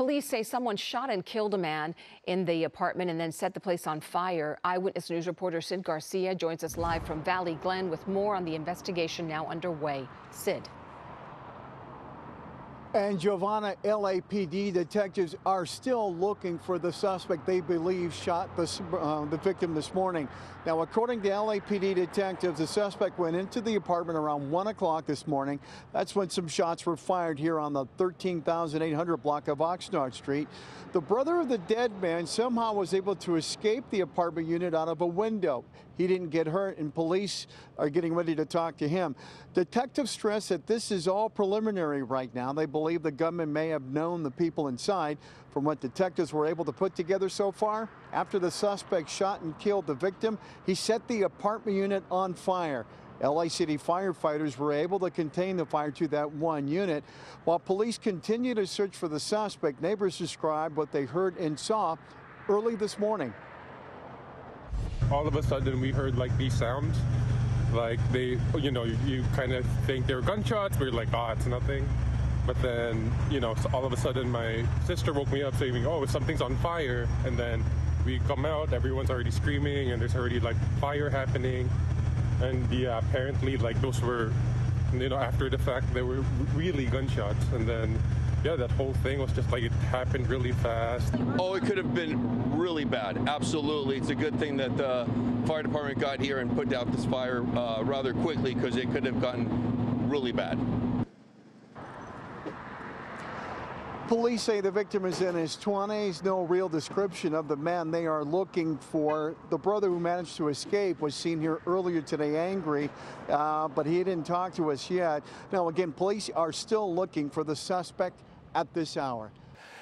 Police say someone shot and killed a man in the apartment and then set the place on fire. Eyewitness News reporter Sid Garcia joins us live from Valley Glen with more on the investigation now underway. Sid. And Giovanna, LAPD detectives are still looking for the suspect they believe shot the, uh, the victim this morning. Now, according to LAPD detectives, the suspect went into the apartment around 1 o'clock this morning. That's when some shots were fired here on the 13,800 block of Oxnard Street. The brother of the dead man somehow was able to escape the apartment unit out of a window. He didn't get hurt, and police are getting ready to talk to him. Detectives stress that this is all preliminary right now. They believe the gunman may have known the people inside. From what detectives were able to put together so far, after the suspect shot and killed the victim, he set the apartment unit on fire. LA City firefighters were able to contain the fire to that one unit. While police continue to search for the suspect, neighbors describe what they heard and saw early this morning. All of a sudden, we heard like these sounds. Like they, you know, you, you kind of think they're gunshots, but you're like, oh, it's nothing. But then, you know, so all of a sudden my sister woke me up saying, oh, something's on fire. And then we come out, everyone's already screaming and there's already like fire happening. And yeah, apparently like those were, you know, after the fact, they were really gunshots. And then, yeah, that whole thing was just like it happened really fast. Oh, it could have been really bad. Absolutely. It's a good thing that the fire department got here and put out this fire uh, rather quickly because it could have gotten really bad. Police say the victim is in his 20s. No real description of the man they are looking for. The brother who managed to escape was seen here earlier today angry, uh, but he didn't talk to us yet. Now, again, police are still looking for the suspect at this hour.